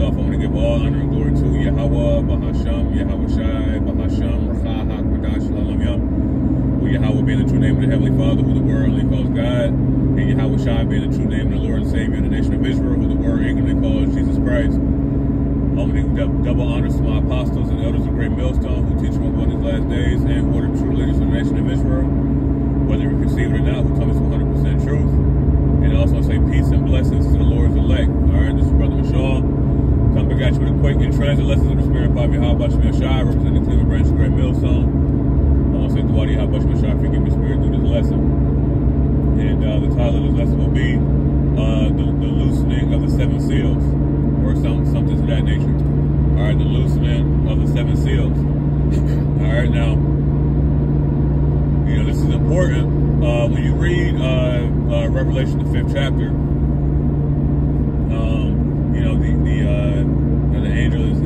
off, I want to give all honor and glory to Yahweh, Bahasham, Yahweh Shai, Bahasham, Rachaha, Kodash, Lalam Yam. Who Yahweh being the true name of the Heavenly Father, who the Word only calls God. And Yahweh Shai being the true name of the Lord and Savior of the nation of Israel, who the Word ignorantly calls Jesus Christ. I want to give double honors to my apostles and elders of Great Millstone who teach them about these last days and who are the true leaders of the nation of Israel. Whether you receive it or not, who tell us 100% truth. And also say peace and blessings to the Lord's elect. All right, this is Brother Michelle. Come back at you with a and transit lessons of the Spirit by Yahweh Shai, representing the Cleveland branch of Great Millstone. I want to say to Wadi Yahweh Shai, forgive me, Spirit, through this lesson. And uh, the title of this lesson will be uh, the, the loosening of the seven seals or some, something to that nature. All right, the loosening of the seven seals. All right, now, you know, this is important. Uh, when you read uh, uh, Revelation, the fifth chapter, um, you know, the the, uh,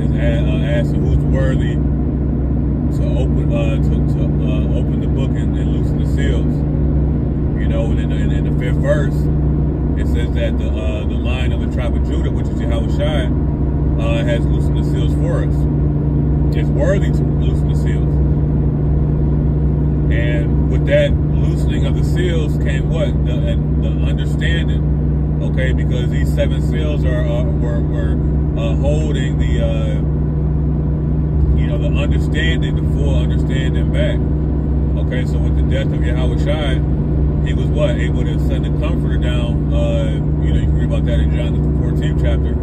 the asked who's worthy to open uh, to, to uh, open the book and, and, loosen the seals. You know, and in the, in the fifth verse, it says that the uh, the line of the tribe of Judah, which is Yahweh Shai, uh, has loosened the seals for us. It's worthy to loosen the seals. And with that loosening of the seals came what? The, the understanding. Okay, because these seven seals are uh, were, were uh, holding the uh, know the understanding, the full understanding back. Okay, so with the death of Yahweh Shai, he was what? Able to send the comforter down. Uh, you know, you can read about that in John the 14th chapter.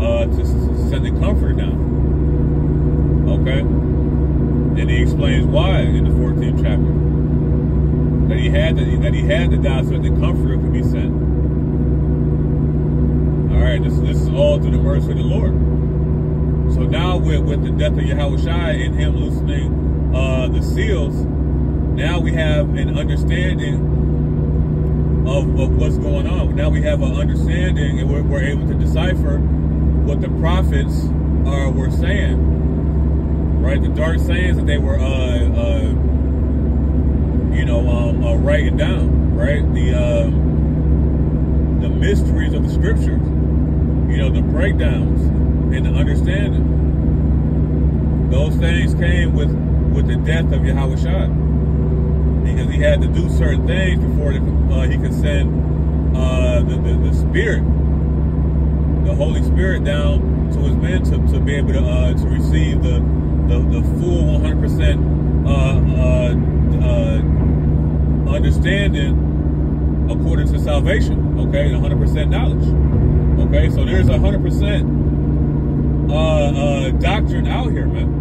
Uh, to send the comforter down. Okay? And he explains why in the 14th chapter. That he had to, that he had to die so that the comforter could be sent. Alright, this, this is all through the mercy of the Lord. So now with, with the death of Yahweh Shai and him loosening uh, the seals, now we have an understanding of, of what's going on. Now we have an understanding and we're, we're able to decipher what the prophets uh, were saying. Right? The dark sayings that they were, uh, uh, you know, um, uh, writing down. Right? The, um, the mysteries of the scriptures. You know, the breakdowns and the understanding. Those things came with, with the death of Yahweh Shai because he had to do certain things before uh, he could send uh, the, the, the, Spirit, the Holy Spirit down to his men to, to be able to uh, to receive the the, the full 100% uh, uh, understanding according to salvation. Okay, 100% knowledge. Okay, so there's a 100% uh, uh, doctrine out here, man.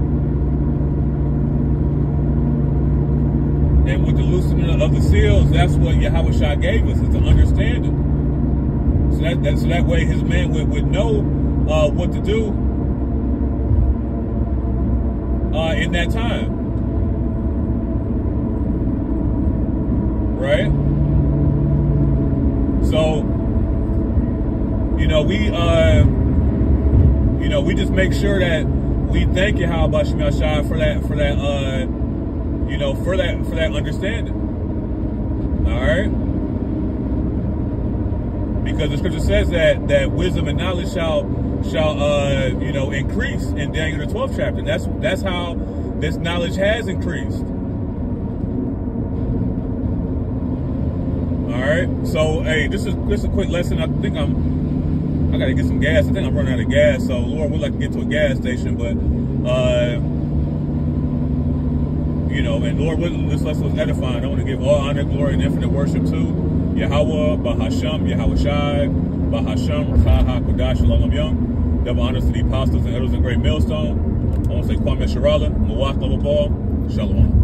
And with the loosening of the seals, that's what Yahweh gave us, is the understanding. So that, that, so that way his men would, would know uh, what to do uh, in that time. Right? So, know, we, uh, you know, we just make sure that we thank you, Yahweh Shai for that, for that, uh, you know, for that for that understanding. All right, because the scripture says that that wisdom and knowledge shall shall uh you know increase in Daniel the twelfth chapter. And that's that's how this knowledge has increased. All right, so hey, this is this is a quick lesson. I think I'm I gotta get some gas. I think I'm running out of gas. So Lord we'd like to get to a gas station, but. uh you know, and Lord this lesson was edifying. I want to give all honor, glory, and infinite worship to Yahweh, Bahasham, Yahweh Shai, Bahasham, Rachaha, Kodash, Lalam Young. Double honors to the apostles and elders in Great Millstone. I want to say Kwame Sharala, Mawak Ball, Shalom.